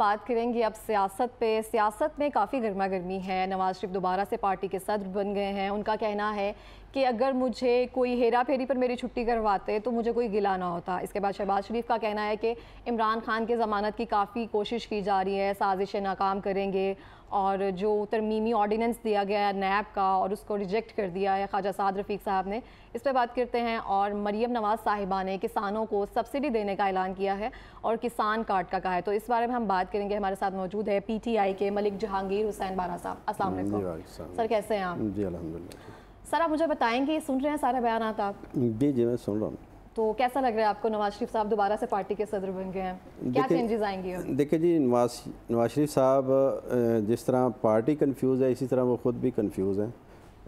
बात करेंगे अब सियासत पे। सियासत में काफ़ी गर्मा गर्मी है। नवाज़ शरीफ दोबारा से पार्टी के सदर बन गए हैं। उनका कहना है कि अगर मुझे कोई हेरा फेरी पर मेरी छुट्टी करवाते तो मुझे कोई गिला ना होता। इसके बाद शहबाज शरीफ का कहना है कि इमरान खान के ज़मानत की काफ़ी कोशिश की जा रही है। साजिशें नाकाम करेंगे। और जो तरमीमी ऑर्डीनेंस दिया गया है नैब का और उसको रिजेक्ट कर दिया है ख्वाजा साद रफ़ीक साहब ने। इस पर बात करते हैं और मरीम नवाज़ साहिबा ने किसानों को सब्सिडी देने का ऐलान किया है और किसान कार्ड का कहा है। तो इस बारे में हम बात करेंगे। हमारे साथ मौजूद है पी टी आई के मलिक जहांगीर हुसैन बारा साहब। असल सर कैसे हैं आप? जी अलहमदिल्ला सर आप मुझे बताएँगे सुन रहे हैं सारे बयान आप? जी जी मैं सुन रहा हूँ। तो कैसा लग रहा है आपको नवाज़ शरीफ साहब दोबारा से पार्टी के सदर बन गए हैं? क्या चेंजेस आएँगे देखिए जी नवाज़ नवाज़ शरीफ साहब जिस तरह पार्टी कन्फ्यूज़ है इसी तरह वो ख़ुद भी कन्फ्यूज़ हैं।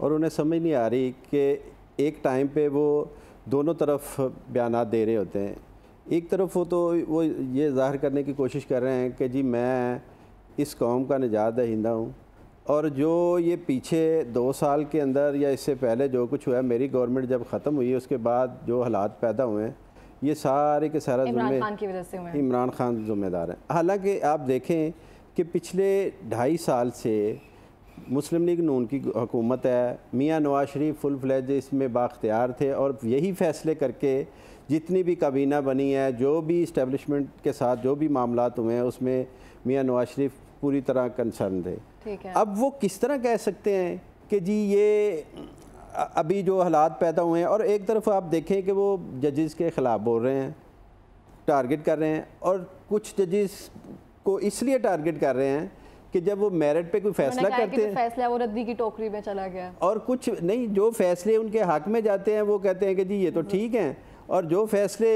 और उन्हें समझ नहीं आ रही कि एक टाइम पे वो दोनों तरफ़ बयान दे रहे होते हैं। एक तरफ़ वो तो वो ये ज़ाहिर करने की कोशिश कर रहे हैं कि जी मैं इस कौम का निजात दहिंदा हूँ। और जो ये पीछे दो साल के अंदर या इससे पहले जो कुछ हुआ मेरी गवर्नमेंट जब ख़त्म हुई उसके बाद जो हालात पैदा हुए हैं ये सारे के सारा इमरान खान की वजह से हुए इमरान खान ज़िम्मेदार हैं। हालाँकि आप देखें कि पिछले ढाई साल से मुस्लिम लीग नून की हुकूमत है मियाँ नवाज़ शरीफ फुल फ्लैज इसमें बाख्तियार थे और यही फ़ैसले करके जितनी भी काबीना बनी है जो भी इस्टेबलिशमेंट के साथ जो भी मामला हुए हैं उसमें मियाँ नवाज़ शरीफ पूरी तरह कंसर्न थे। अब वो किस तरह कह सकते हैं कि जी ये अभी जो हालात पैदा हुए हैं और एक तरफ़ आप देखें कि वो जजेस के ख़िलाफ़ बोल रहे हैं टारगेट कर रहे हैं और कुछ जजेस को इसलिए टारगेट कर रहे हैं कि जब वो मेरिट पे कोई फैसला करते हैं फैसला वो रद्दी की टोकरी में चला गया। और कुछ नहीं जो फैसले उनके हक में जाते हैं वो कहते हैं कि जी ये तो ठीक हैं और जो फैसले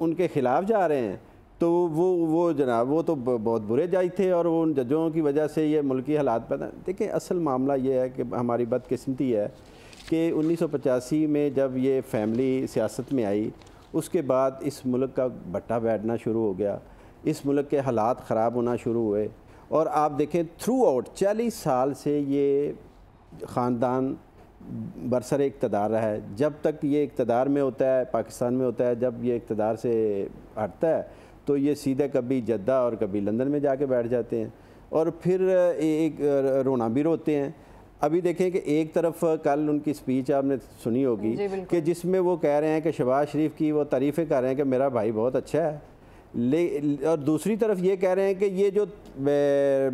उनके ख़िलाफ़ जा रहे हैं तो वो वो जनाब, वो तो बहुत बुरे जाई थे और उन जजों की वजह से ये मुल्की हालात पैदा देखिए, असल मामला ये है कि हमारी बदकस्मती है कि उन्नीस सौ पचासी में जब ये फैमिली सियासत में आई, उसके बाद इस मुल्क का भट्टा बैठना शुरू हो गया। इस मुल्क के हालात ख़राब होना शुरू हुए और आप देखें थ्रू आउट चालीस साल से ये ख़ानदान बरसर इकतदार रहा है। जब तक ये इकतदार में होता है, पाकिस्तान में होता है, जब ये इकतदार से हटता है तो ये सीधे कभी जद्दा और कभी लंदन में जाके बैठ जाते हैं और फिर एक रोना भी रोते हैं। अभी देखें कि एक तरफ़ कल उनकी स्पीच आपने सुनी होगी कि जिसमें वो कह रहे हैं कि शबाज शरीफ की वो तारीफ़ें कर रहे हैं कि मेरा भाई बहुत अच्छा है। ले और दूसरी तरफ़ ये कह रहे हैं कि ये जो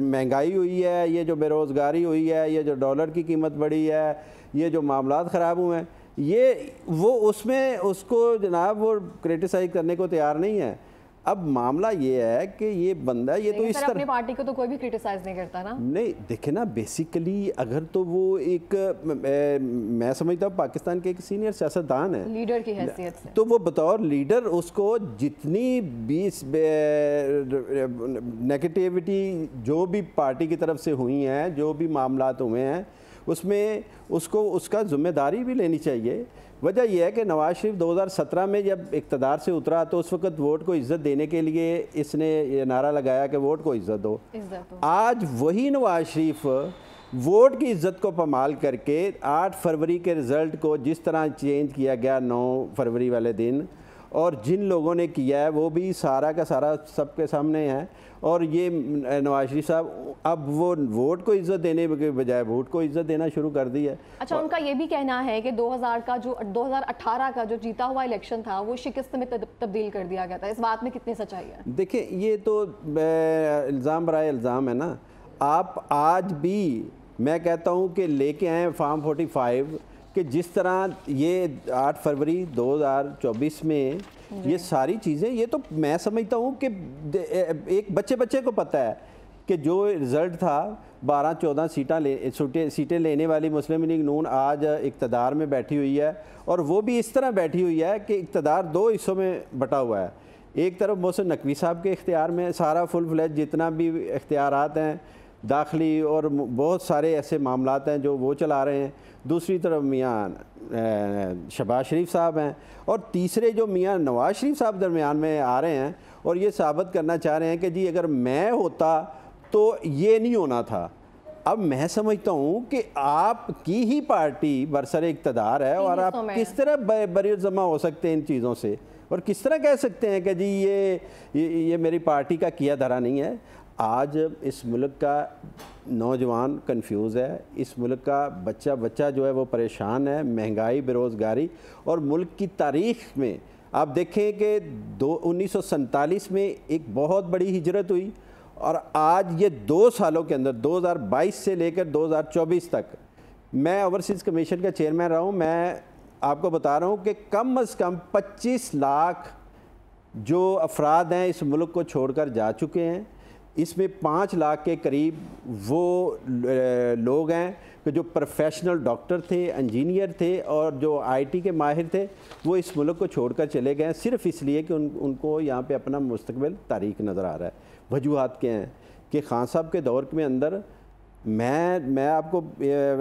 महँगाई हुई है ये जो बेरोज़गारी हुई है ये जो डॉलर की कीमत बढ़ी है ये जो मामला ख़राब हुए हैं ये वो उसमें उसको जनाब वो क्रिटिसाइज करने को तैयार नहीं है। अब मामला ये है कि ये बंदा ये तो इस तरह अपनी पार्टी को तो कोई भी क्रिटिसाइज नहीं करता ना। नहीं देखे ना बेसिकली अगर तो वो एक मैं समझता हूँ पाकिस्तान के एक सीनियर सियासतदान है। लीडर की हैसियत से। तो वो बतौर लीडर उसको जितनी भी नेगेटिविटी जो भी पार्टी की तरफ़ से हुई हैं जो भी मामला हुए हैं उसमें उसको उसका ज़िम्मेदारी भी लेनी चाहिए। वजह यह है कि नवाज़ शरीफ 2017 में जब इकतदार से उतरा तो उस वक्त वोट को इज़्ज़त देने के लिए इसने ये नारा लगाया कि वोट को इज़्ज़त दो। आज वही नवाज़ शरीफ वोट की इज़्ज़त को पमाल करके 8 फरवरी के रिज़ल्ट को जिस तरह चेंज किया गया 9 फरवरी वाले दिन और जिन लोगों ने किया है वो भी सारा का सारा सबके सामने है। और ये नवाज़ शरीफ साहब अब वो वोट को इज़्ज़त देने के बजाय वोट को इज़्ज़त देना शुरू कर दी है। अच्छा उनका ये भी कहना है कि 2000 का जो 2018 का जो जीता हुआ इलेक्शन था वो शिकस्त में तब्दील कर दिया गया था। इस बात में कितनी सच्चाई है? देखिए ये तो इल्ज़ाम बरए इल्ज़ाम है ना। आप आज भी मैं कहता हूँ कि लेके आए फार्म फोर्टी कि जिस तरह ये 8 फरवरी 2024 में ये सारी चीज़ें ये तो मैं समझता हूँ कि एक बच्चे बच्चे को पता है कि जो रिज़ल्ट था 12-14 सीटा ले सीटें लेने वाली मुस्लिम लीग नून आज इकतदार में बैठी हुई है और वो भी इस तरह बैठी हुई है कि इकतदार दो हिस्सों में बटा हुआ है। एक तरफ़ मोहसिन नकवी साहब के इख्तियार में सारा फुल फ्लैज जितना भी इख्तियार हैं दाखिली और बहुत सारे ऐसे मामला हैं जो वो चला रहे हैं। दूसरी तरफ़ मियाँ शबाज शरीफ साहब हैं और तीसरे जो मियाँ नवाज़ शरीफ साहब दरमियान में आ रहे हैं और ये साबित करना चाह रहे हैं कि जी अगर मैं होता तो ये नहीं होना था। अब मैं समझता हूँ कि आपकी ही पार्टी बरसर इकतदार है और आप किस तरह बरी जमा हो सकते हैं इन चीज़ों से और किस तरह कह सकते हैं कि जी ये ये, ये मेरी पार्टी का किया धरा नहीं है। आज इस मुल्क का नौजवान कंफ्यूज है, इस मुल्क का बच्चा बच्चा जो है वो परेशान है, महँगाई, बेरोज़गारी और मुल्क की तारीख में आप देखें कि दो, उन्नीस में एक बहुत बड़ी हिजरत हुई और आज ये दो सालों के अंदर 2022 से लेकर 2024 तक, मैं ओवरसीज़ कमीशन का चेयरमैन रहा हूँ, मैं आपको बता रहा हूँ कि कम अज़ कम 25 लाख जो अफराद हैं इस मुल्क को छोड़कर जा चुके हैं। इसमें पाँच लाख के करीब वो लोग हैं कि जो प्रोफेशनल डॉक्टर थे इंजीनियर थे और जो आईटी के माहिर थे वो इस मुल्क को छोड़कर चले गए हैं। सिर्फ़ इसलिए कि उन उनको यहाँ पे अपना मुस्तबिल तारीख नज़र आ रहा है। वजूहत के हैं कि खान साहब के दौर के अंदर मैं मैं आपको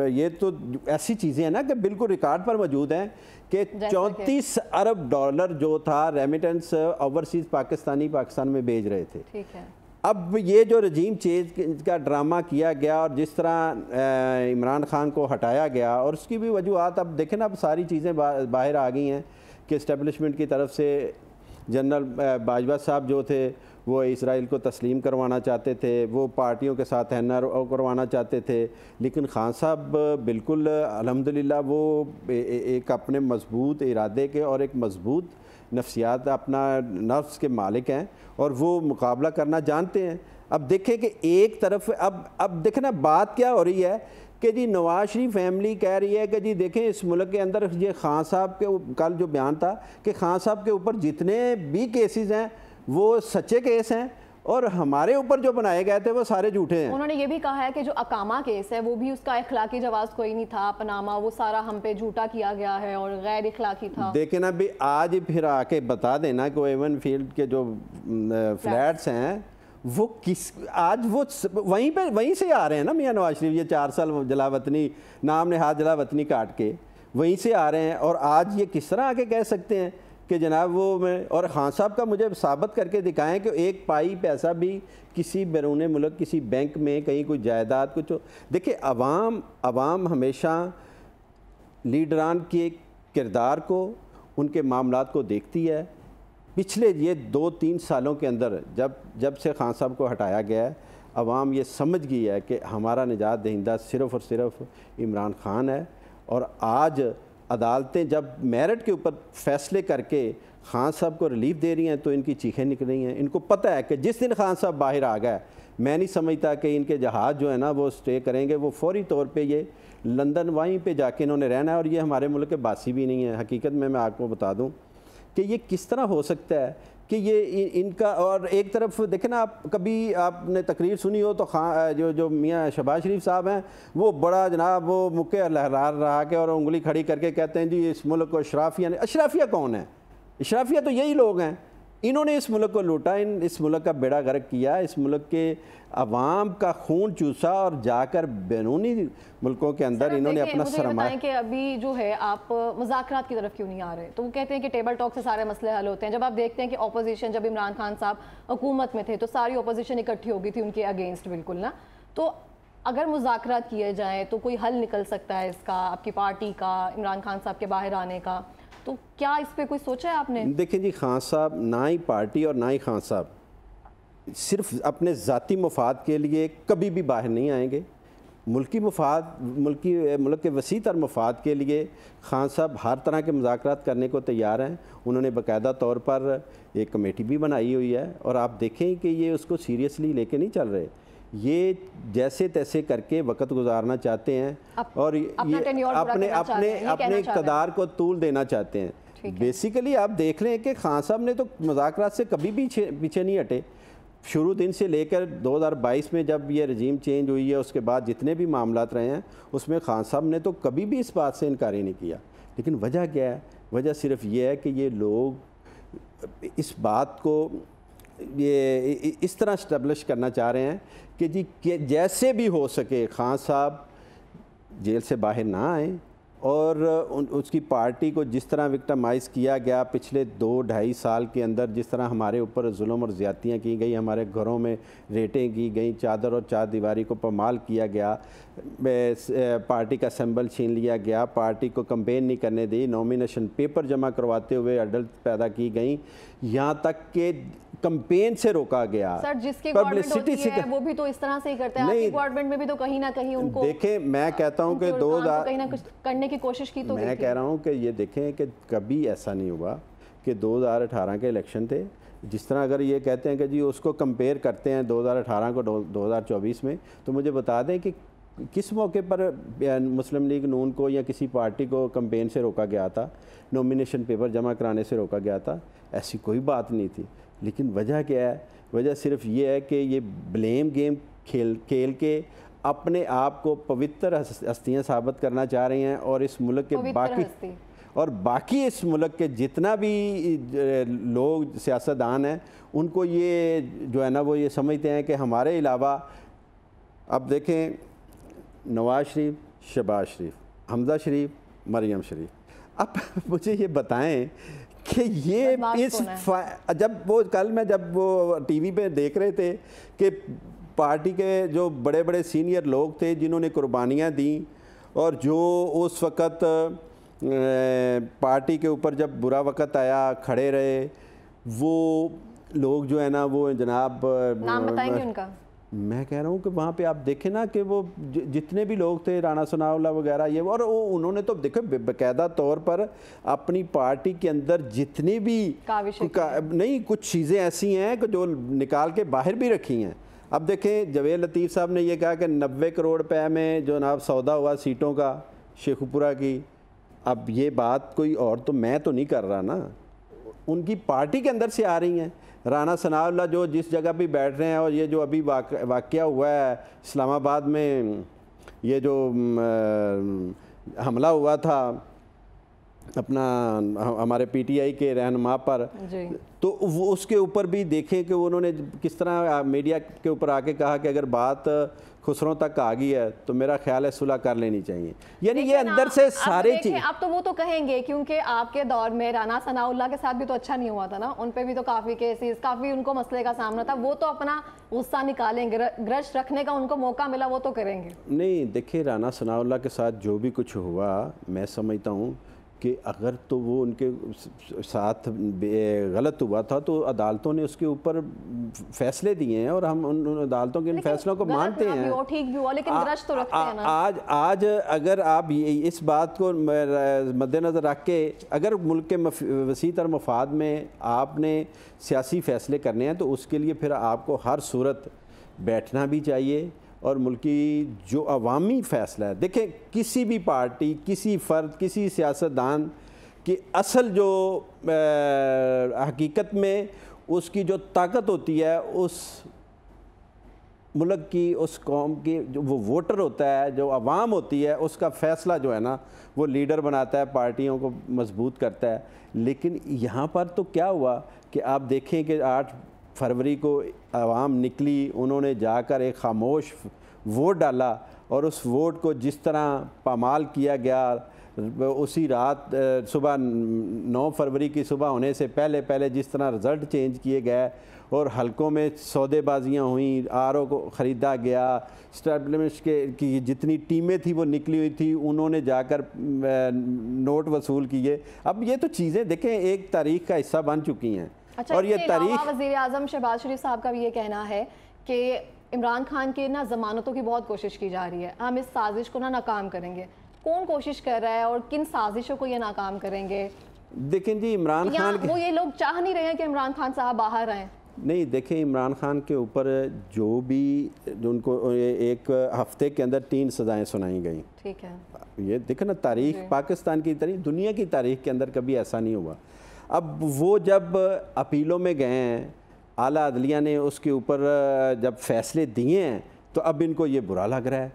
ये तो ऐसी चीज़ें हैं ना कि बिल्कुल रिकॉर्ड पर मौजूद हैं कि चौंतीस अरब डॉलर जो था रेमिटेंस ओवरसीज़ पाकिस्तानी पाकिस्तान में भेज रहे थे। अब ये जो रजीम चेंज का ड्रामा किया गया और जिस तरह इमरान खान को हटाया गया और उसकी भी वजूहत अब देखें ना अब सारी चीज़ें बा, बाहर आ गई हैं कि इस्टेबलिशमेंट की तरफ़ से जनरल बाजवा साहब जो थे वो इसराइल को तस्लीम करवाना चाहते थे वो पार्टियों के साथ हैनर करवाना चाहते थे लेकिन खान साहब बिल्कुल अल्हम्दुलिल्लाह वो एक अपने मज़बूत इरादे के और एक मज़बूत नफ्सियात अपना नफ्स के मालिक हैं और वो मुकाबला करना जानते हैं। अब देखें कि एक तरफ़ अब अब देखना बात क्या हो रही है कि जी नवाज़ शरीफ फैमिली कह रही है कि जी देखें इस मुल्क के अंदर ये खान साहब के कल जो बयान था कि खान साहब के ऊपर जितने भी केसेस हैं, वो सच्चे केस हैं। और हमारे ऊपर जो बनाए गए थे वो सारे झूठे हैं। उन्होंने ये भी कहा है कि जो अकामा केस है वो भी उसका इखलाकी जवाब कोई नहीं था पनामा वो सारा हम पे झूठा किया गया है और गैर इखलाकी था। देखे ना भी आज फिर आके बता देना कि एवन फ़ील्ड के जो फ्लैट्स हैं वो किस आज वो वहीं पे वहीं से आ रहे हैं ना मियाँ नवाज़ शरीफ ये चार साल जलावतनी नाम ने हाथ जलावतनी काट के वहीं से आ रहे हैं और आज ये किस तरह आके कह सकते हैं? कि जनाब वो मैं, और खान साहब का मुझे साबित करके दिखाएँ कि एक पाई पैसा भी किसी बैरून मुल्क, किसी बैंक में कहीं कोई जायदाद, कुछ हो। देखिए अवाम अवाम हमेशा लीडरान के किरदार को, उनके मामला को देखती है। पिछले ये दो तीन सालों के अंदर जब जब से खान साहब को हटाया गया है अवाम ये समझ गई है कि हमारा निजात दहिंदा सिर्फ़ और सिर्फ़ इमरान खान है। और आज अदालतें जब मेरिट के ऊपर फैसले करके खान साहब को रिलीफ दे रही हैं तो इनकी चीखें निकल रही हैं। इनको पता है कि जिस दिन खान साहब बाहर आ गए, मैं नहीं समझता कि इनके जहाज़ जो है ना, वो स्टे करेंगे। वो फौरी तौर पे ये लंदन वहीं पे जाके इन्होंने रहना है और ये हमारे मुल्क के बासी भी नहीं है। हकीकत में मैं आपको बता दूँ कि ये किस तरह हो सकता है कि ये इनका, और एक तरफ़ देखे ना, आप कभी आपने तकरीर सुनी हो तो खां जो जो मियाँ शबाज शरीफ साहब हैं, वो बड़ा जनाब वो मुके लहरा रहा के और उंगली खड़ी करके कहते हैं, जी, इस मुल्क को अशराफिया ने अशराफिया कौन है? अशराफिया तो यही लोग हैं। इन्होंने इस मुल्क को लूटा इन इस मुल्क का बेड़ा गर्क किया इस मुल्क के अवाम का खून चूसा और जाकर बैरूनी मुल्कों के अंदर इन्होंने अपना सरमाया। कि अभी जो है आप मुजाकरात की तरफ़ क्यों नहीं आ रहे? तो वो कहते हैं कि टेबल टॉक से सारे मसले हल होते हैं। जब आप देखते हैं कि अपोजिशन जब इमरान खान साहब हुकूमत में थे तो सारी अपोजिशन इकट्ठी हो गई थी उनके अगेंस्ट बिल्कुल ना? तो अगर मुजाकरात किए जाएँ तो कोई हल निकल सकता है इसका आपकी पार्टी का इमरान खान साहब के बाहर आने का? तो क्या इस पर कोई सोचा है आपने? देखिए जी, खान साहब, ना ही पार्टी और ना ही खान साहब। सिर्फ़ अपने ज़ाती मफाद के लिए कभी भी बाहर नहीं आएँगे। मुल्की मफाद, मुल्की, मुल्क के वसी तर मफाद के लिए खान साहब हर तरह के मुजाकर करने को तैयार हैं। उन्होंने बाकायदा तौर पर एक कमेटी भी बनाई हुई है और आप देखें कि ये उसको सीरियसली लेके नहीं चल रहे। ये जैसे तैसे करके वक्त गुजारना चाहते हैं अप, और ये अपने अपने अपने इकतदार को तूल देना चाहते हैं। बेसिकली आप देख रहे हैं कि खान साहब ने तो मुजाकर से कभी भी पीछे नहीं हटे। शुरू दिन से लेकर 2022 में जब ये रजीम चेंज हुई है उसके बाद जितने भी मामला रहे हैं उसमें खान साहब ने तो कभी भी इस बात से इनकार ही नहीं किया। लेकिन वजह क्या है? वजह सिर्फ़ ये है कि ये लोग इस बात को ये इस तरह इस्टबलिश करना चाह रहे हैं कि जी जैसे भी हो सके, खान साहब जेल से बाहर ना आए। और उन, उसकी पार्टी को जिस तरह विक्टमाइज़ किया गया पिछले दो ढाई साल के अंदर जिस तरह हमारे ऊपर जुल्म और ज़्यादतियाँ की गई हमारे घरों में रेटें की गई चादर और चार दीवारी को पमाल किया गया पार्टी का सिंबल छीन लिया गया पार्टी को कंपेन नहीं करने दी नॉमिनेशन पेपर जमा करवाते हुए अडल्ट पैदा की गई यहाँ तक के कंपेन से रोका गया। सर जिसकी पब्लिसिटी से वो भी तो इस तरह से ही करते हैं। नहीं। गवर्नमेंट में भी तो कहीं ना कहीं उनको देखें मैं कहता हूँ कि दो हज़ार कहीं ना कुछ करने की कोशिश की तो मैं कह रहा हूँ कि ये देखें कि कभी ऐसा नहीं हुआ कि 2018 के इलेक्शन थे। जिस तरह अगर ये कहते हैं कि जी उसको कंपेयर करते हैं 2018 को 2024 में तो मुझे बता दें कि किस मौके पर मुस्लिम लीग नून को या किसी पार्टी को कंपेन से रोका गया था नॉमिनेशन पेपर जमा कराने से रोका गया था ऐसी कोई बात नहीं थी। लेकिन वजह क्या है? वजह सिर्फ़ ये है कि ये ब्लेम गेम खेल खेल के अपने आप को पवित्र हस्तियाँ साबित करना चाह रही हैं और इस मुल्क के बाकी और बाकी इस मुल्क के जितना भी लोग सियासतदान हैं उनको ये जो है ना वो ये समझते हैं कि हमारे अलावा अब देखें नवाज़ शरीफ शबाज शरीफ हमजा शरीफ मरियम शरीफ। अब मुझे ये बताएँ कि ये इस जब वो कल मैं जब वो टीवी पे देख रहे थे कि पार्टी के जो बड़े बड़े सीनियर लोग थे जिन्होंने कुर्बानियाँ दी और जो उस वक़्त पार्टी के ऊपर जब बुरा वक़्त आया खड़े रहे वो लोग जो है ना वो जनाब नाम बताएँगे उनका? मैं कह रहा हूँ कि वहाँ पे आप देखें ना कि वो जितने भी लोग थे राना सनावला वगैरह ये और वो उन्होंने तो देखो बाकायदा तौर पर अपनी पार्टी के अंदर जितनी भी का, नहीं कुछ चीज़ें ऐसी हैं कि जो निकाल के बाहर भी रखी हैं। अब देखें, जवेद लतीफ़ साहब ने यह कहा कि नब्बे करोड़ रुपये में जो ना सौदा हुआ सीटों का, शेखुपुरा की, अब ये बात कोई और तो मैं तो नहीं कर रहा ना। उनकी पार्टी के अंदर से आ रही हैं। राना सनाउल्ला जो जिस जगह भी बैठ रहे हैं और ये जो अभी वाक़ वाक़ हुआ है, इस्लामाबाद में ये जो हमला हुआ था अपना हमारे पीटीआई के रहनमा पर। तो वो उसके ऊपर भी देखें कि उन्होंने किस तरह मीडिया के ऊपर आके कहा कि अगर बात खुसरों तक आ गई है तो मेरा ख्याल है सुलह कर लेनी चाहिए। यानी ये अंदर से सारे चीज़ आप तो वो तो कहेंगे क्योंकि आपके दौर में राना सनाउल्ला के साथ भी तो अच्छा नहीं हुआ था ना। उन पे भी तो काफ़ी केसेस काफ़ी उनको मसले का सामना था। वो तो अपना गुस्सा निकालेंगे। ग्रश रखने का उनको मौका मिला वो तो करेंगे। नहीं देखिए राना सनाउल्ला के साथ जो भी कुछ हुआ मैं समझता हूँ। कि अगर तो वो उनके साथ गलत हुआ था तो अदालतों ने उसके ऊपर फैसले दिए हैं और हम उन अदालतों के इन फैसलों को मानते हैं। ठीक भी हुआ लेकिन आ, तो रखते हैं ना। आज आज अगर आप इस बात को मद्देनज़र रख के अगर मुल्क के वसी तर मफाद में आपने सियासी फ़ैसले करने हैं तो उसके लिए फिर आपको हर सूरत बैठना भी चाहिए। और मुल्की जो अवामी फ़ैसला है देखें किसी भी पार्टी किसी फ़र्द किसी सियासतदान की असल जो आ, हकीकत में उसकी जो ताकत होती है उस मुल्क की उस कौम की जो वो वोटर होता है जो आवाम होती है उसका फ़ैसला जो है ना वो लीडर बनाता है पार्टियों को मज़बूत करता है। लेकिन यहाँ पर तो क्या हुआ कि आप देखें कि आठ फरवरी को आवाम निकली, उन्होंने जाकर एक खामोश वोट डाला और उस वोट को जिस तरह पामाल किया गया, उसी रात सुबह 9 फरवरी की सुबह होने से पहले पहले जिस तरह रिज़ल्ट चेंज किए गए और हलकों में सौदेबाजियाँ हुई आरओ को ख़रीदा गया, स्टैब्लिश के, की जितनी टीमें थी वो निकली हुई थी, उन्होंने जाकर नोट वसूल किए। अब ये तो चीज़ें देखें, एक तारीख का हिस्सा बन चुकी हैं। अच्छा, और ये तारीख वजी अजम शहबाज शरीफ साहब का भी ये कहना है कि इमरान खान के ना ज़मानतों की बहुत कोशिश की जा रही है। हम इस साजिश को ना नाकाम करेंगे। कौन कोशिश कर रहा है और किन साजिशों को ये नाकाम करेंगे? देखें जी इमरान खान वो ये लोग चाह नहीं रहे हैं कि इमरान खान साहब बाहर आए। नहीं देखें इमरान खान के ऊपर जो भी जो उनको एक हफ़्ते के अंदर तीन सज़ाएँ सुनाई गई। ठीक है। ये देखें ना तारीख पाकिस्तान की तारीख दुनिया की तारीख के अंदर कभी ऐसा नहीं हुआ। अब वो जब अपीलों में गए हैं, आला अदलिया ने उसके ऊपर जब फैसले दिए हैं तो अब इनको ये बुरा लग रहा है।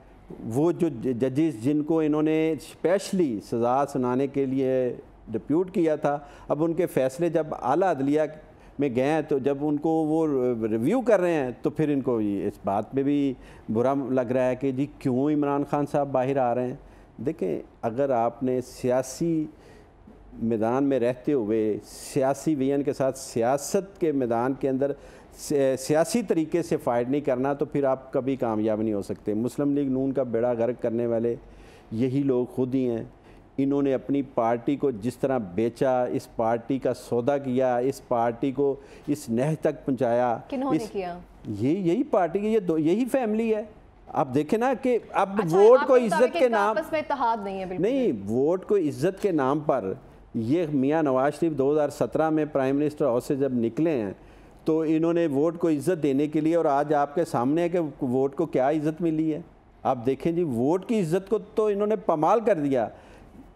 वो जो जजेस जिनको इन्होंने स्पेशली सज़ा सुनाने के लिए डिप्यूट किया था, अब उनके फ़ैसले जब आला अदलिया में गए हैं तो जब उनको वो रिव्यू कर रहे हैं तो फिर इनको इस बात पे भी बुरा लग रहा है कि जी क्यों इमरान खान साहब बाहर आ रहे हैं। देखें, अगर आपने सियासी मैदान में रहते हुए सियासी विजन के साथ सियासत के मैदान के अंदर सियासी तरीके से फाइट नहीं करना तो फिर आप कभी कामयाब नहीं हो सकते। मुस्लिम लीग नून का बेड़ा गर्क करने वाले यही लोग खुद ही हैं। इन्होंने अपनी पार्टी को जिस तरह बेचा इस पार्टी का सौदा किया इस पार्टी को इस नह तक पहुँचाया इस किया? ये यही पार्टी की ये दो यही फैमिली है। आप देखें ना कि अब अच्छा, वोट को इज़्ज़त के नाम में नहीं है नहीं वोट को इज़्ज़त के नाम पर ये मियाँ नवाज़ शरीफ 2017 में प्राइम मिनिस्टर हाउस से जब निकले हैं तो इन्होंने वोट को इज़्ज़त देने के लिए और आज आपके सामने है कि वोट को क्या इज़्ज़त मिली है। आप देखें जी वोट की इज़्ज़त को तो इन्होंने पमाल कर दिया।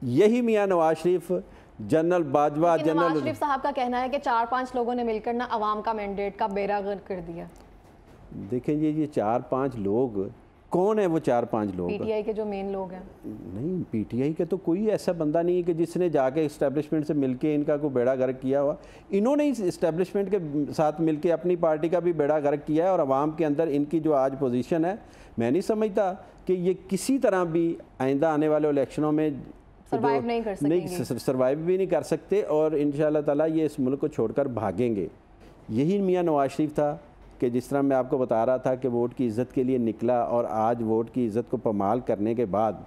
यही मियाँ नवाज़ शरीफ जनरल बाजवा जनरल शरीफ साहब का कहना है कि चार पाँच लोगों ने मिलकर ना अवाम का मैंडेट का बेरा कर दिया। देखें जी ये चार पाँच लोग कौन है वो चार पाँच लोग? पीटीआई के जो मेन लोग हैं। नहीं पीटीआई के तो कोई ऐसा बंदा नहीं है कि जिसने जाके इस्टेब्लिशमेंट से मिलके इनका कोई बेड़ा गर्क किया हुआ। इन्होंने इस इस्टेब्लिशमेंट के साथ मिलके अपनी पार्टी का भी बेड़ा गर्क किया है और आवाम के अंदर इनकी जो आज पोजीशन है मैं नहीं समझता कि ये किसी तरह भी आइंदा आने वाले इलेक्शनों में सरवाइव नहीं कर नहीं सरवाइव भी नहीं कर सकते और इन ताला ये इस मुल्क को छोड़कर भागेंगे। यही मियाँ नवाज़ शरीफ था। कि जिस तरह मैं आपको बता रहा था कि वोट की इज़्ज़त के लिए निकला और आज वोट की इज़्ज़त को पमाल करने के बाद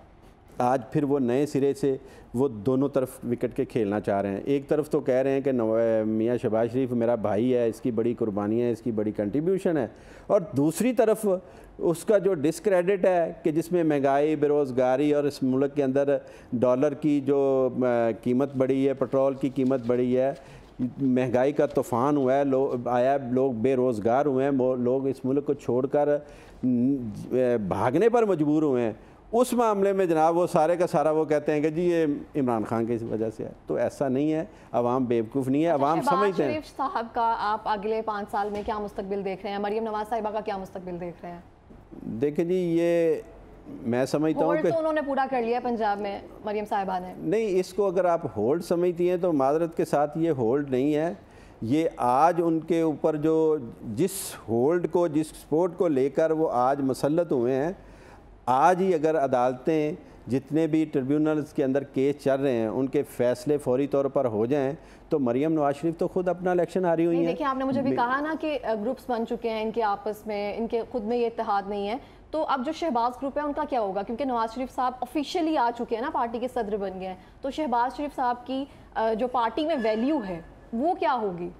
आज फिर वो नए सिरे से वो दोनों तरफ़ विकेट के खेलना चाह रहे हैं। एक तरफ़ तो कह रहे हैं कि मियाँ शबाज शरीफ मेरा भाई है, इसकी बड़ी कुर्बानियाँ है, इसकी बड़ी कंट्रीब्यूशन है। और दूसरी तरफ़ उसका जो डिस्क्रेडिट है कि जिसमें महँगाई, बेरोज़गारी और इस मुल्क के अंदर डॉलर की जो कीमत बढ़ी है पेट्रोल की कीमत बढ़ी है महँगाई का तूफ़ान हुआ है लोग आया लोग बेरोज़गार हुए हैं लोग इस मुल्क को छोड़कर भागने पर मजबूर हुए हैं। उस मामले में जनाब वो सारे का सारा वो कहते हैं कि जी ये इमरान खान की वजह से है। तो ऐसा नहीं है अवाम बेवकूफ़ नहीं है अच्छा, अवाम समझते हैं। साहब का आप अगले पाँच साल में क्या मुस्तबिल देख रहे हैं? मरीम नवाज़ साहिबा का क्या मुस्तबिल देख रहे हैं? देखें जी ये मैं समझता हूँ कि तो उन्होंने पूरा कर लिया पंजाब में मरियम साहिबा ने। नहीं इसको अगर आप होल्ड समझती हैं तो मादरत के साथ ये होल्ड नहीं है। ये आज उनके ऊपर जो जिस होल्ड को जिस स्पोर्ट को लेकर वो आज मसलत हुए हैं आज ही अगर अदालतें जितने भी ट्रिब्यूनल्स के अंदर केस चल रहे हैं उनके फैसले फौरी तौर पर हो जाएँ तो मरियम नवाज़ शरीफ तो खुद अपना इलेक्शन हारी हुई है। देखिए आपने मुझे भी कहा ना कि ग्रुप्स बन चुके हैं इनके आपस में इनके खुद में ये इतिहाद नहीं है। तो अब जो शहबाज ग्रुप है उनका क्या होगा? क्योंकि नवाज़ शरीफ साहब ऑफिशियली आ चुके हैं ना पार्टी के सदर बन गए हैं। तो शहबाज शरीफ साहब की जो पार्टी में वैल्यू है वो क्या होगी?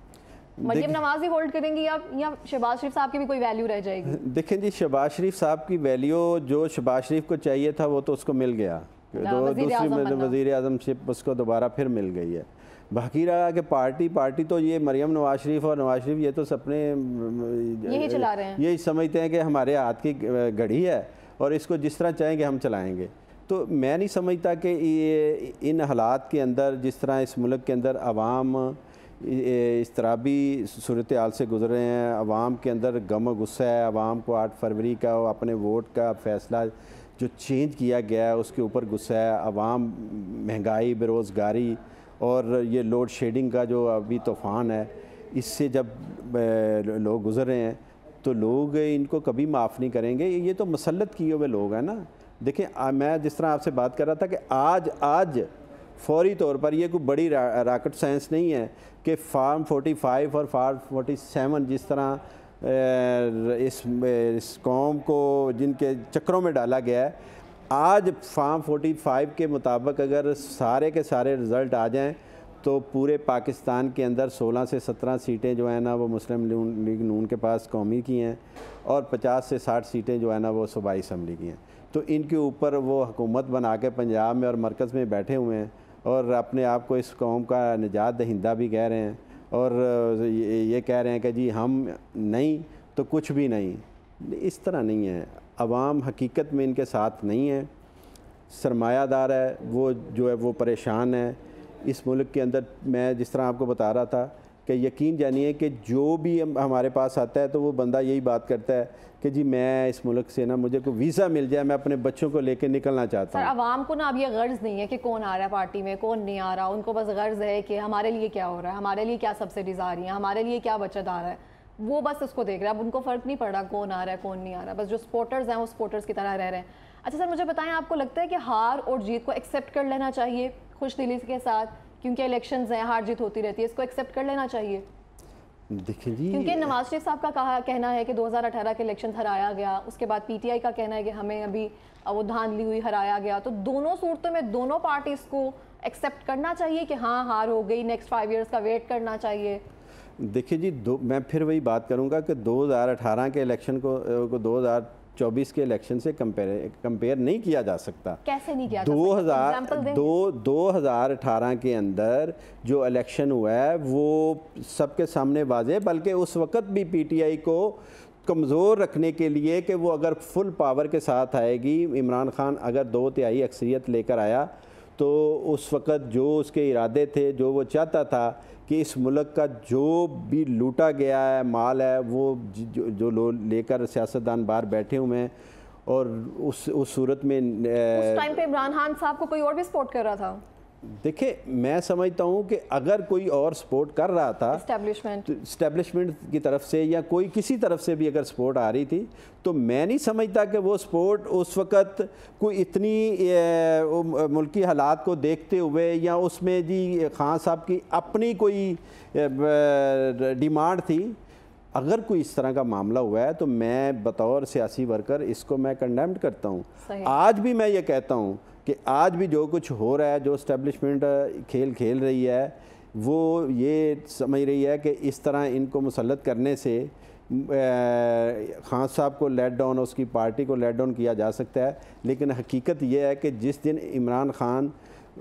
मरियम नवाज़ ही होल्ड करेंगी या या शहबाज शरीफ साहब की भी कोई वैल्यू रह जाएगी? देखें जी शहबाज शरीफ साहब की वैल्यू जो शहबाज शरीफ को चाहिए था वो तो उसको मिल गया। दूसरी वज़ीर अजम शिप उसको दोबारा फिर मिल गई है। बाकी रहा कि पार्टी पार्टी तो ये मरियम नवाज़ शरीफ और नवाज़ शरीफ ये तो सपने यही चला रहे हैं। यही समझते हैं कि हमारे हाथ की घड़ी है और इसको जिस तरह चाहेंगे हम चलाएँगे। तो मैं नहीं समझता कि ये इन हालात के अंदर जिस तरह इस मुल्क के अंदर आवाम इस तरह भी सूरत हाल से गुजर रहे हैं आवाम के अंदर गम गुस्सा है आवाम को आठ फरवरी का अपने वोट का फ़ैसला जो चेंज किया गया है उसके ऊपर गुस्सा है आवाम महँगाई बेरोज़गारी और ये लोड शेडिंग का जो अभी तूफ़ान है इससे जब लोग गुज़र रहे हैं तो लोग इनको कभी माफ़ नहीं करेंगे। ये तो मसलत किए हुए लोग हैं ना। देखें मैं जिस तरह आपसे बात कर रहा था कि आज आज फौरी तौर पर यह कोई बड़ी रा, रॉकेट साइंस नहीं है कि फार्म 45 और फार्म 47 जिस तरह इस इस कौम को जिनके चक्रों में डाला गया है आज फार्म 45 के मुताबिक अगर सारे के सारे रिज़ल्ट आ जाएँ तो पूरे पाकिस्तान के अंदर 16 से 17 सीटें जो है ना, वो मुस्लिम लीग नून के पास कौमी की हैं और 50 से 60 सीटें जो है ना, वो सूबाई इसम्बली की हैं। तो इनके ऊपर वो हुकूमत बना के पंजाब में और मरकज़ में बैठे हुए हैं और अपने आप को इस कौम का निजात दहिंदा भी कह रहे हैं और ये कह रहे हैं कि जी, हम नहीं तो कुछ भी नहीं। इस तरह नहीं है। आवाम हकीकत में इनके साथ नहीं है सरमायादार है वो जो है वो परेशान है। इस मुल्क के अंदर मैं जिस तरह आपको बता रहा था कि यकीन जानिए कि जो भी हमारे पास आता है तो वो बंदा यही बात करता है कि जी मैं इस मुल्क से ना मुझे कोई वीज़ा मिल जाए मैं अपने बच्चों को लेकर निकलना चाहता हूँ। आवाम को ना अब ये गर्ज नहीं है कि कौन आ रहा है पार्टी में कौन नहीं आ रहा। उनको बस गर्ज है कि हमारे लिए क्या हो रहा है हमारे लिए क्या सब्सिडीज़ आ रही हैं हमारे लिए क्या बचत आ रहा है। वो बस उसको देख रहे हैं। अब उनको फ़र्क नहीं पड़ रहा कौन आ रहा है कौन नहीं आ रहा। बस जो स्पोर्टर्स हैं वो स्पोर्टर्स की तरह रह रहे हैं। अच्छा सर मुझे बताएँ आपको लगता है कि हार और जीत को एक्सेप्ट कर लेना चाहिए खुश दिली के साथ? क्योंकि इलेक्शन हैं हार जीत होती रहती है इसको एक्सेप्ट कर लेना चाहिए। देखिए जी क्योंकि नवाज़ शरीफ साहब का कहा कहना है कि 2018 के इलेक्शन हराया गया उसके बाद पीटीआई का कहना है कि हमें अभी वो धांधली हुई हराया गया। तो दोनों सूरतों में दोनों पार्टीज़ को एक्सेप्ट करना चाहिए कि हाँ हार हो गई नेक्स्ट फाइव इयर्स का वेट करना चाहिए। देखिए जी दो मैं फिर वही बात करूँगा कि 2018 के इलेक्शन को, को 2024 के इलेक्शन से कंपेयर कंपेयर नहीं किया जा सकता। कैसे नहीं किया दो हज़ार दो दो हज़ार अठारह के अंदर जो इलेक्शन हुआ है वो सबके सामने वाजे बल्कि उस वक्त भी पीटीआई को कमज़ोर रखने के लिए कि वो अगर फुल पावर के साथ आएगी इमरान खान अगर दो तिहाई अक्सरियत लेकर आया तो उस वक़्त जो उसके इरादे थे जो वो चाहता था कि इस मुल्क का जो भी लूटा गया है माल है वो जो, जो लोग लेकर सियासतदान बाहर बैठे हुए हैं और उस उस सूरत में उस टाइम पे इमरान खान साहब को कोई और भी सपोर्ट कर रहा था? देखिए मैं समझता हूँ कि अगर कोई और सपोर्ट कर रहा था इस्टेब्लिशमेंट इस्टेब्लिशमेंट की तरफ़ से या कोई किसी तरफ़ से भी अगर सपोर्ट आ रही थी तो मैं नहीं समझता कि वो सपोर्ट उस वक़्त कोई इतनी मुल्की हालात को देखते हुए या उसमें जी खान साहब की अपनी कोई डिमांड थी अगर कोई इस तरह का मामला हुआ है तो मैं बतौर सियासी वर्कर इसको मैं कंडेम्ड करता हूँ। आज भी मैं ये कहता हूँ कि आज भी जो कुछ हो रहा है जो इस्टेब्लिशमेंट खेल खेल रही है वो ये समझ रही है कि इस तरह इनको मुसलत करने से खान साहब को लेट डाउन उसकी पार्टी को लेट डाउन किया जा सकता है। लेकिन हकीकत यह है कि जिस दिन इमरान खान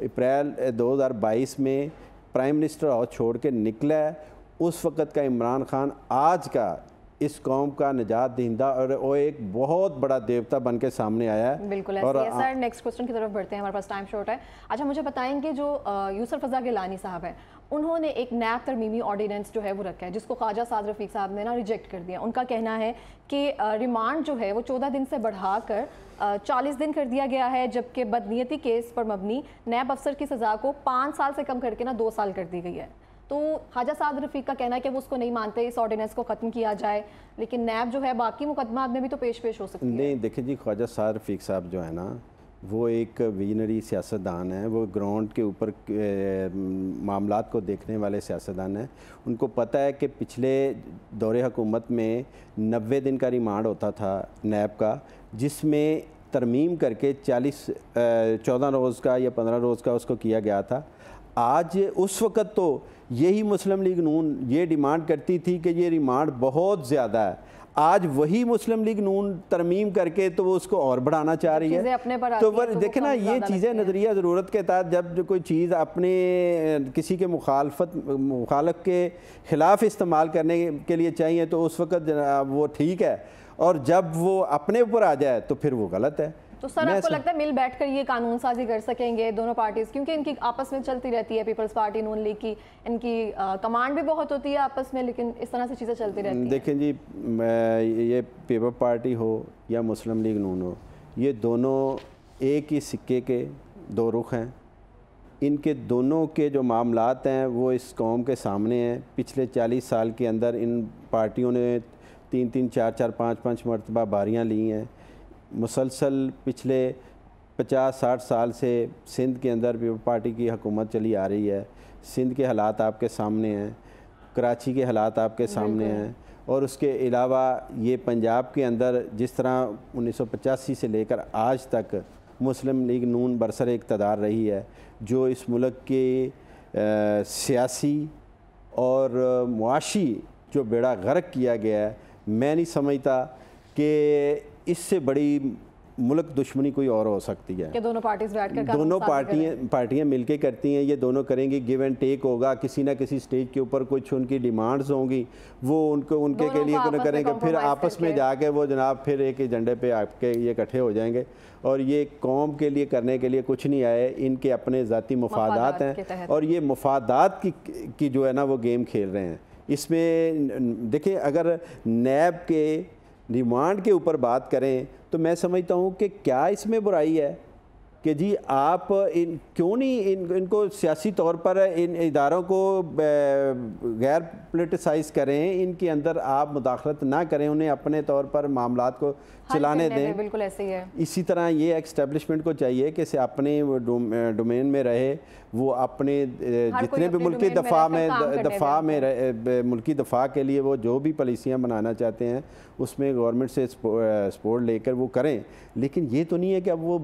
अप्रैल 2022 में प्राइम मिनिस्टर हाउस छोड़ के निकला है उस वक़्त का इमरान खान आज का इस कौम का निजात दहिंदा और वो एक बहुत बड़ा देवता बन के सामने आया है। बिल्कुल और सर नेक्स्ट क्वेश्चन की तरफ़ बढ़ते हैं हमारे पास टाइम शॉर्ट है। अच्छा मुझे बताएँगे जो यूसर फजा गिलानी साहब हैं उन्होंने एक नैब तरमीमी ऑर्डीनेंस जो है वो रखा है जिसको ख्वाजा साद रफ़ीक साहब ने ना रिजेक्ट कर दिया। उनका कहना है कि रिमांड जो है वो चौदह दिन से बढ़ाकर चालीस दिन कर दिया गया है जबकि बदनीयती केस पर मबनी नैब अफसर की सज़ा को पाँच साल से कम करके ना दो साल कर दी गई है। तो ख्वाजा साद रफ़ीक का कहना है कि वो उसको नहीं मानते, इस ऑर्डिनेंस को ख़त्म किया जाए। लेकिन नैब जो है, बाकी मुकदमा में भी तो पेश पेश हो सकती है। नहीं, देखिए जी, ख्वाजा साद रफ़ीक साहब जो है ना, वो एक विजनरी सियासतदान है। वो ग्राउंड के ऊपर मामला को देखने वाले सियासतदान हैं। उनको पता है कि पिछले दौरे हुकूमत में नबे दिन का रिमांड होता था नैब का, जिसमें तरमीम करके चालीस चौदह रोज़ का या पंद्रह रोज़ का उसको किया गया था। आज उस वक़्त तो यही मुस्लिम लीग नून ये डिमांड करती थी कि ये रिमांड बहुत ज़्यादा है। आज वही मुस्लिम लीग नून तरमीम करके तो वो उसको और बढ़ाना चाह रही है। अपने पर तो पर देखे ना ये चीज़ें नज़रिया ज़रूरत के तहत जब जो कोई चीज़ अपने किसी के मुखालफत मुखालफ के ख़िलाफ़ इस्तेमाल करने के लिए चाहिए तो उस वक़्त वो ठीक है। और जब वो अपने ऊपर आ जाए तो फिर वो गलत है। तो सर आपको लगता है मिल बैठ कर ये कानून साजी कर सकेंगे दोनों पार्टीज़? क्योंकि इनकी आपस में चलती रहती है पीपल्स पार्टी नून लीग की इनकी आ, कमांड भी बहुत होती है आपस में लेकिन इस तरह से चीज़ें चलती रहती हैं। देखें जी मैं ये पीपल पार्टी हो या मुस्लिम लीग नून हो ये दोनों एक ही सिक्के के दो रुख हैं। इनके दोनों के जो मामलात हैं वो इस कौम के सामने हैं। पिछले चालीस साल के अंदर इन पार्टियों ने तीन तीन चार चार पाँच पाँच मरतबा बारियाँ ली हैं। मुसलसल पिछले पचास साठ साल से सिंध के अंदर पीपल पार्टी की हुकूमत चली आ रही है। सिंध के हालात आपके सामने हैं कराची के हालात आपके सामने हैं और उसके अलावा ये पंजाब के अंदर जिस तरह उन्नीस से लेकर आज तक मुस्लिम लीग नून बरसर इकतदार रही है जो इस मुल्क के सियासी और मुआशी जो बेड़ा गर्क किया गया है मैं नहीं समझता कि इससे बड़ी मुल्क दुश्मनी कोई और हो सकती है। कि दोनों पार्टीज़ बैठकर दोनों पार्टियाँ पार्टियाँ मिलके करती हैं ये दोनों करेंगी गिव एंड टेक होगा किसी ना किसी स्टेज के ऊपर कुछ उनकी डिमांड्स होंगी वो उनको उनके के लिए कुछ करेंगे फिर आपस में जाके वो जनाब फिर एक एजेंडे पे आपके ये इकट्ठे हो जाएँगे। और ये कौम के लिए करने के लिए कुछ नहीं आए इनके अपने ज़ाती मफादात हैं और ये मफादात की की जो है ना वो गेम खेल रहे हैं। इसमें देखिए अगर नैब के रिमांड के ऊपर बात करें तो मैं समझता हूँ कि क्या इसमें बुराई है कि जी आप इन, क्यों नहीं इन, इनको सियासी तौर पर इन इदारों को गैर पोलिटिसाइज करें, इनके अंदर आप मुदाखलत ना करें, उन्हें अपने तौर पर मामला को चलाने दें। बिल्कुल ऐसे ही है। इसी तरह ये एक्स्टेब्लिशमेंट को चाहिए कि से अपने डोमेन में रहे वो अपने जितने भी मुल्की दफ़ा में दफ़ा में मुल्की दफ़ा के लिए वो जो भी पॉलिसियाँ बनाना चाहते हैं उसमें गवर्नमेंट से सपोर्ट लेकर वो करें। लेकिन ये तो नहीं है कि अब वो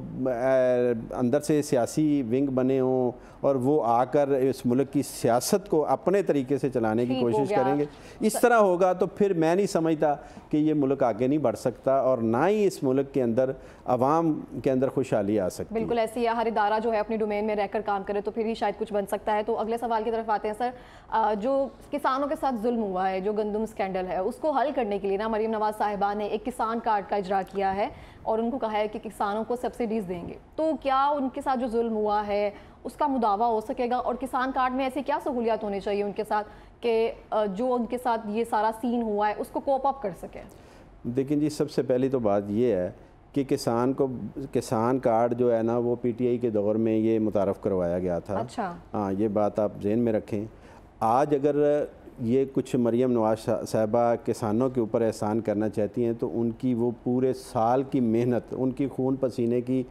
अंदर से सियासी विंग बने हों और वो आकर इस मुल्क की सियासत को अपने तरीके से चलाने की कोशिश करेंगे। इस तरह होगा तो फिर मैं नहीं समझता कि ये मुल्क आगे नहीं बढ़ सकता और ना ही इस मुल्क के अंदर आवाम के अंदर खुशहाली आ सकती बिल्कुल ऐसी हर इदारा जो है अपनी डोमेन में रहकर काम करे तो फिर ही शायद कुछ बन सकता है। तो अगले सवाल की तरफ़ आते हैं सर जो किसानों के साथ जुल्म हुआ है जो गंदम स्कैंडल है उसको हल करने के लिए ना मरीम नवाज़ साहिबा ने एक किसान कार्ड का इजरा किया है और उनको कहा है कि किसानों को सब्सिडीज़ देंगे। तो क्या उनके साथ जो जुल्म हुआ है उसका मुदावा हो सकेगा? और किसान कार्ड में ऐसी क्या सहूलियात होनी चाहिए उनके साथ कि जो उनके साथ ये सारा सीन हुआ है उसको कोप अप कर सकें? देखिए जी सबसे पहली तो बात ये है कि किसान को किसान कार्ड जो है ना वो पीटीआई के दौर में ये मुतारफ़ करवाया गया था। अच्छा। हाँ ये बात आप जहन में रखें। आज अगर ये कुछ मरियम नवाज़ साहबा किसानों के ऊपर एहसान करना चाहती हैं तो उनकी वो पूरे साल की मेहनत उनकी खून पसीने की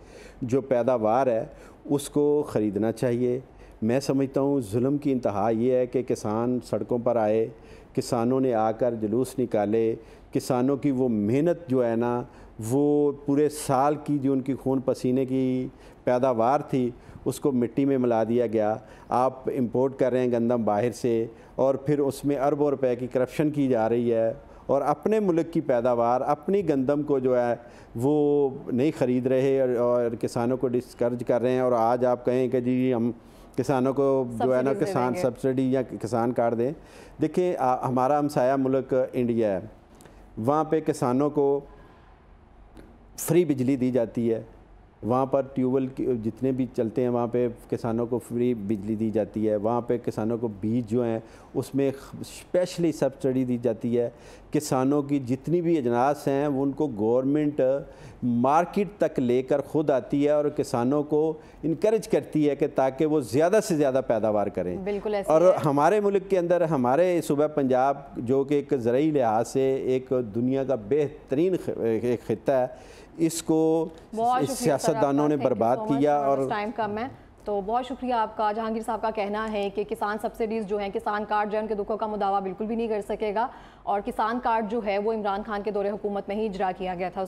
जो पैदावार है उसको ख़रीदना चाहिए। मैं समझता हूँ जुल्म की इंतहा ये है कि किसान सड़कों पर आए किसानों ने आकर जुलूस निकाले। किसानों की वो मेहनत जो है ना वो पूरे साल की जो उनकी खून पसीने की पैदावार थी उसको मिट्टी में मिला दिया गया। आप इंपोर्ट कर रहे हैं गंदम बाहर से और फिर उसमें अरबों रुपए की करप्शन की जा रही है और अपने मुल्क की पैदावार अपनी गंदम को जो है वो नहीं ख़रीद रहे और, और किसानों को डिस्कर्ज कर रहे हैं। और आज आप कहें कि जी हम किसानों को जो है ना किसान सब्सिडी या किसान कार्ड दें। देखिए हमारा हमसाया मुल्क इंडिया है। वहाँ पे किसानों को फ्री बिजली दी जाती है। वहाँ पर ट्यूबवेल जितने भी चलते हैं वहाँ पे किसानों को फ्री बिजली दी जाती है। वहाँ पे किसानों को बीज जो हैं उसमें स्पेशली सब्सिडी दी जाती है। किसानों की जितनी भी अजनास हैं वो उनको गवर्नमेंट मार्केट तक लेकर ख़ुद आती है और किसानों को इनक्रेज करती है कि ताकि वो ज़्यादा से ज़्यादा पैदावार करें। बिल्कुल ऐसे और हमारे मुल्क के अंदर हमारे सूबा पंजाब जो कि एक ज़रिए लिहाज से एक दुनिया का बेहतरीन एक खत्ता है इसको सियासतदानों ने बर्बाद किया और टाइम कम है। तो बहुत शुक्रिया आपका। जहांगीर साहब का कहना है कि किसान सब्सिडीज़ जो हैं किसान कार्ड जो है उनके दुखों का मुदावा बिल्कुल भी नहीं कर सकेगा। और किसान कार्ड जो है वो इमरान खान के दौरे हुकूमत में ही इजरा किया गया था।